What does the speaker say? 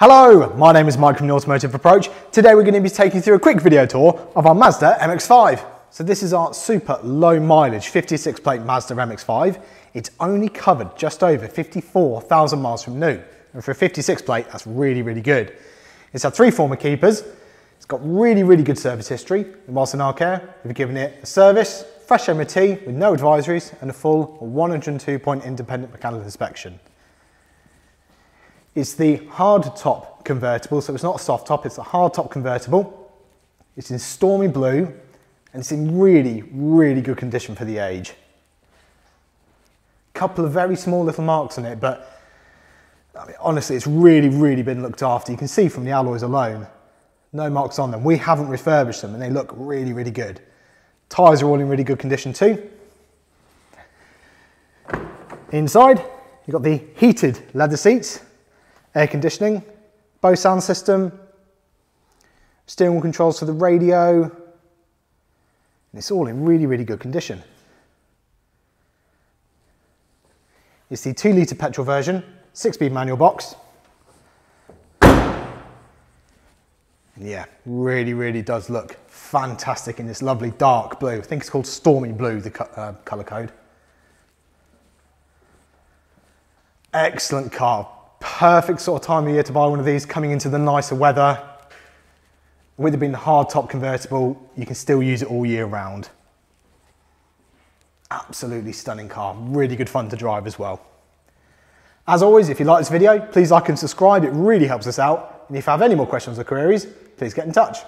Hello, my name is Mike from the Automotive Approach. Today we're going to be taking you through a quick video tour of our Mazda MX-5. So this is our super low mileage 56 plate Mazda MX-5. It's only covered just over 54,000 miles from new. And for a 56 plate, that's really, really good. It's had three former keepers. It's got really, really good service history. And whilst in our care, we've given it a service, fresh MOT with no advisories and a full 102 point independent mechanical inspection. It's the hard top convertible, so it's not a soft top, it's a hard top convertible. It's in stormy blue and it's in really, really good condition for the age. Couple of very small little marks on it, but I mean, honestly, it's really, really been looked after. You can see from the alloys alone, no marks on them. We haven't refurbished them and they look really, really good. Tyres are all in really good condition too. Inside, you've got the heated leather seats, air conditioning, Bose sound system, steering wheel controls for the radio, and it's all in really, really good condition. It's the two litre petrol version, six speed manual box. Yeah, really, really does look fantastic in this lovely dark blue. I think it's called Stormy Blue, the co uh, colour code. Excellent car. Perfect sort of time of year to buy one of these coming into the nicer weather. With it being a hard top convertible, you can still use it all year round. Absolutely stunning car. Really good fun to drive as well. As always, if you like this video, please like and subscribe. It really helps us out. And if you have any more questions or queries, please get in touch.